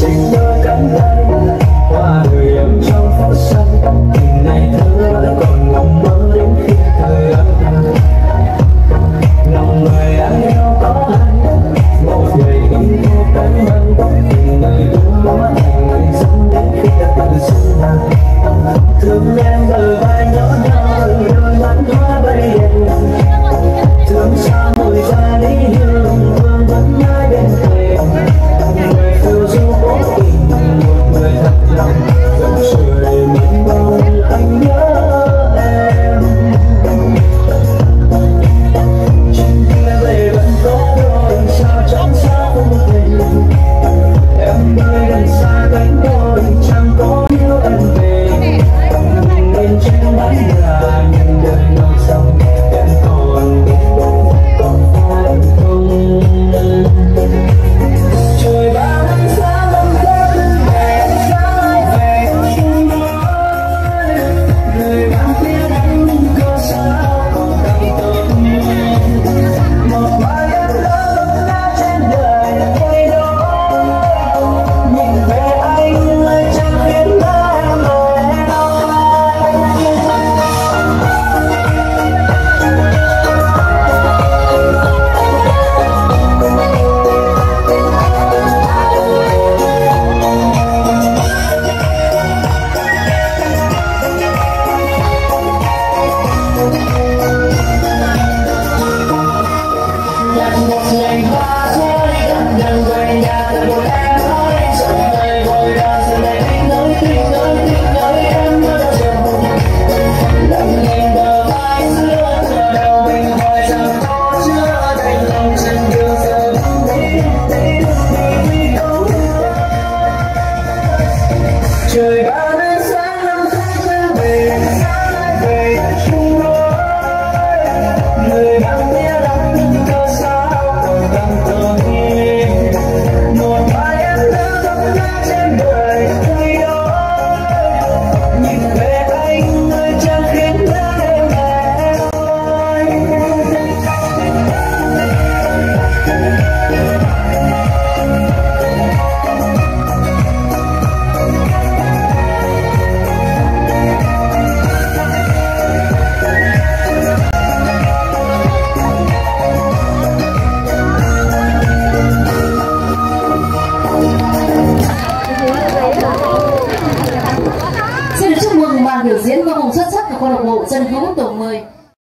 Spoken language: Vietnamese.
tình mơ cánh tay. mấy giờ nhìn được biểu diễn vô cùng xuất sắc của câu lạc bộ dân vũ tổ 10